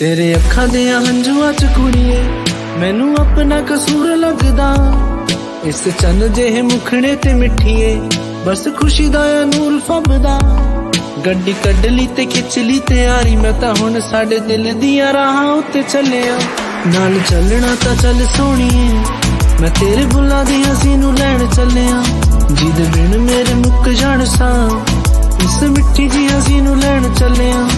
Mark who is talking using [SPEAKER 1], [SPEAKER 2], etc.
[SPEAKER 1] ਤੇਰੇ ਅੱਖਾਂ ਦੇ ਹੰਝੂਆਂ ਚ ਕੁੜੀਏ, ਮੈਨੂੰ ਆਪਣਾ ਕਸੂਰ ਲੱਗਦਾ। ਇਸ ਚੰਨ ਜਿਹੇ ਮੁਖੜੇ ਤੇ ਮਿੱਠੀਏ, ਬਸ ਖੁਸ਼ੀ ਦਾ ਨੂਰ ਫੱਬਦਾ। ਗੱਡੀ ਕੱਢ ਲਈ ਤੇ ਖਿੱਚ ਲਈ ਤਿਆਰੀ, ਮੈਂ ਤਾਂ ਹੁਣ ਸਾਡੇ ਦਿਲ ਦੀਆਂ ਰਾਹਾਂ ਉੱਤੇ ਚੱਲਿਆ। ਨਾਲ ਚੱਲਣਾ ਤਾਂ ਚੱਲ ਸੋਣੀਏ ਮੈਂ ਤੇਰੇ ਬੁੱਲਾਂ ਦੀ ਹਸੀ ਨੂੰ ਲੈਣ ਚੱਲਿਆ। ਜਿੱਦ ਬਿਨ ਮੇਰੇ ਮੁੱਕ ਜਾਣ ਸਾਂ, ਇਸ ਮਿੱਠੀ ਜੀ ਹਸੀ ਨੂੰ ਲੈਣ ਚੱਲਿਆ।